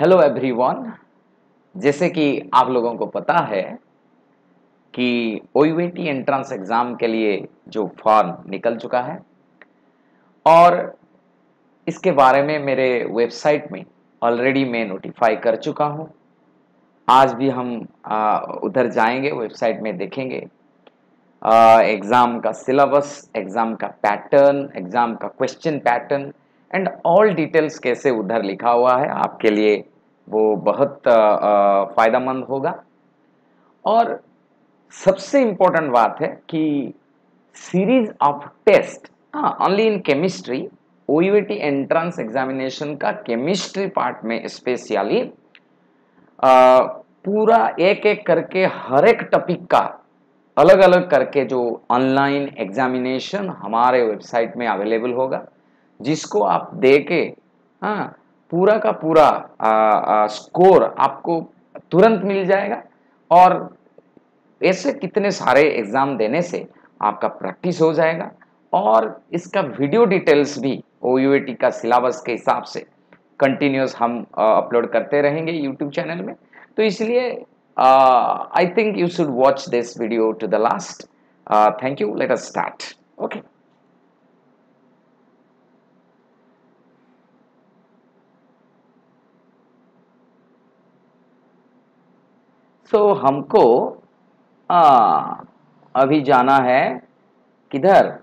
Hello everyone जैसे कि आप लोगों को पता है कि ओ एंट्रेंस एग्ज़ाम के लिए जो फॉर्म निकल चुका है और इसके बारे में मेरे वेबसाइट में ऑलरेडी मैं नोटिफाई कर चुका हूँ। आज भी हम उधर जाएँगे वेबसाइट में देखेंगे। एग्ज़ाम का सिलेबस एग्ज़ाम का पैटर्न एग्ज़ाम का question pattern and all details कैसे उधर लिखा हुआ है, आपके लिए वो बहुत फ़ायदेमंद होगा। और सबसे इम्पोर्टेंट बात है कि सीरीज़ ऑफ़ टेस्ट हाँ only in chemistry O entrance examination का केमिस्ट्री पार्ट में स्पेशली पूरा एक एक करके हर एक टॉपिक का अलग अलग करके जो ऑनलाइन एग्जामिनेशन हमारे वेबसाइट में अवेलेबल होगा। जिसको आप दे के हाँ पूरा का पूरा आ, आ, स्कोर आपको तुरंत मिल जाएगा। और ऐसे कितने सारे एग्ज़ाम देने से आपका प्रैक्टिस हो जाएगा। और इसका वीडियो डिटेल्स भी ओ का सिलेबस के हिसाब से कंटिन्यूस हम अपलोड करते रहेंगे यूट्यूब चैनल में। तो इसलिए I think you should watch this video to the last thank you let us start okay so so, हमको आ, अभी जाना है किधर?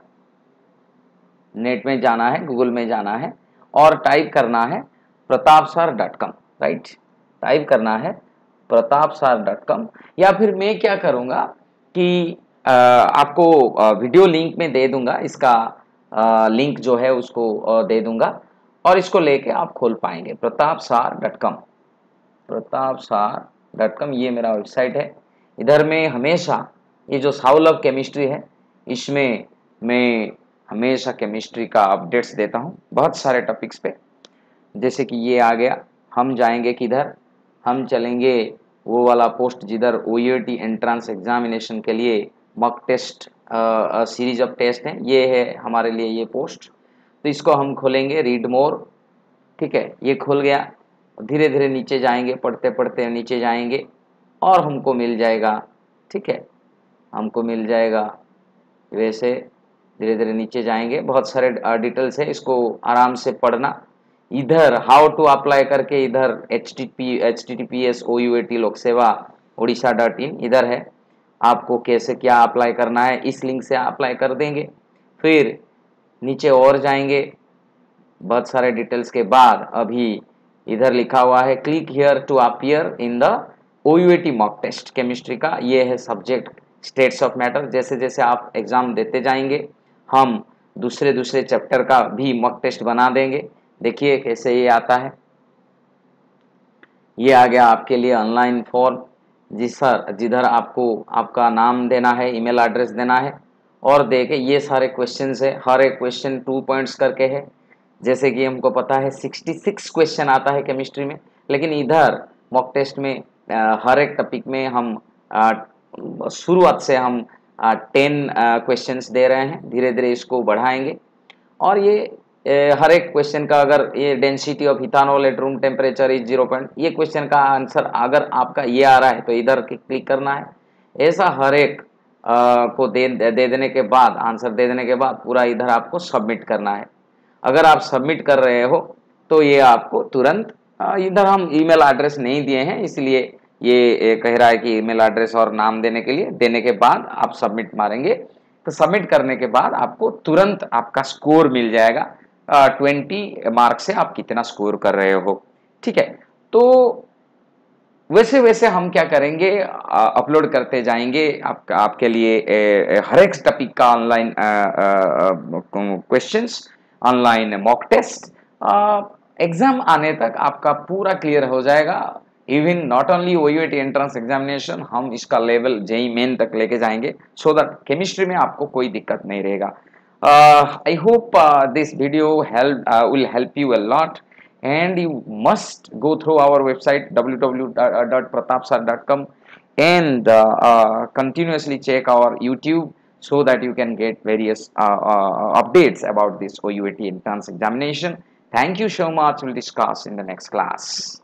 नेट में जाना है गूगल में जाना है और टाइप करना है Pratap sir dot com right? Type करना है प्रताप सर डॉट कॉम। या फिर मैं क्या करूँगा कि आ, आपको वीडियो लिंक में दे दूँगा इसका आ, लिंक जो है उसको दे दूँगा और इसको लेके आप खोल पाएँगे। प्रताप सार डॉट कॉम प्रताप सार डॉट कॉम, ये मेरा वेबसाइट है। इधर में हमेशा, ये जो साउल ऑफ़ केमिस्ट्री है, इसमें मैं हमेशा केमिस्ट्री का अपडेट्स देता हूँ, बहुत सारे टॉपिक्स पे। जैसे कि ये आ गया, हम जाएँगे किधर? हम चलेंगे वो वाला पोस्ट जिधर ओ एंट्रेंस एग्जामिनेशन के लिए mock test series of test हैं। ये है हमारे लिए ये पोस्ट तो इसको हम खोलेंगे रीड मोर ठीक है, ये खुल गया। धीरे धीरे नीचे जाएँगे पढ़ते पढ़ते नीचे जाएँगे और हमको मिल जाएगा। ठीक है? हमको मिल जाएगा। वैसे धीरे धीरे नीचे जाएँगे। बहुत सारे डिटेल्स है, इसको आराम से पढ़ना। इधर हाउ टू अप्लाई करके इधर H T P H T T P S O U A T Lok Seva Orissa dot in, इधर है। आपको कैसे क्या अप्लाई करना है, इस लिंक से अप्लाई कर देंगे। फिर नीचे और जाएँगे। बहुत सारे डिटेल्स के बाद अभी इधर लिखा हुआ है click here to appear in the O mock test chemistry का ये है सब्जेक्ट स्टेट्स ऑफ़ मैटर जैसे जैसे आप एग्ज़ाम देते जाएँगे, हम दूसरे दूसरे चैप्टर का भी मॉक टेस्ट बना देंगे। देखिए कैसे ये आता है। ये आ गया आपके लिए ऑनलाइन फॉर्म जी सर जिधर आपको, आपका नाम देना है ईमेल एड्रेस देना है। और देखे, ये सारे क्वेश्चन है, हर एक क्वेश्चन टू पॉइंट्स करके है। जैसे कि हमको पता है 66 क्वेश्चन आता है केमिस्ट्री में लेकिन इधर मॉक टेस्ट में हर एक टॉपिक में हम शुरुआत से हम टेन क्वेश्चंस दे रहे हैं धीरे धीरे इसको बढ़ाएँगे। और ये हर एक क्वेश्चन का अगर ये density of ethanol at room temperature is zero point ये क्वेश्चन का आंसर अगर आपका ये आ रहा है तो इधर क्लिक करना है। ऐसा हर एक आ, को दे दे देने के बाद आंसर दे देने के बाद पूरा इधर आपको सबमिट करना है। अगर आप सबमिट कर रहे हो तो ये आपको तुरंत इधर हम ईमेल एड्रेस नहीं दिए हैं इसलिए ये कह रहा है कि ईमेल एड्रेस और नाम देने के लिए देने के बाद आप सबमिट मारेंगे। तो सबमिट करने के बाद आपको तुरंत आपका स्कोर मिल जाएगा। ट्वेंटी मार्क से आप कितना स्कोर कर रहे हो। ठीक है? तो वैसे वैसे हम क्या करेंगे? अपलोड करते जाएँगे आप, आपके लिए हर एक टॉपिक का online questions online mock test exam आने तक आपका पूरा क्लियर हो जाएगा। Even not only O entrance examination हम इसका लेवल जेई मेन तक लेके जाएँगे। सो दैट केमिस्ट्री में आपको कोई दिक्कत नहीं रहेगा। I hope this video will help you a lot and you must go through our website W W dot Pratap sir dot com and continuously check our YouTube so that you can get various uh, updates about this OUAT entrance examination. Thank you so much. We'll discuss in the next class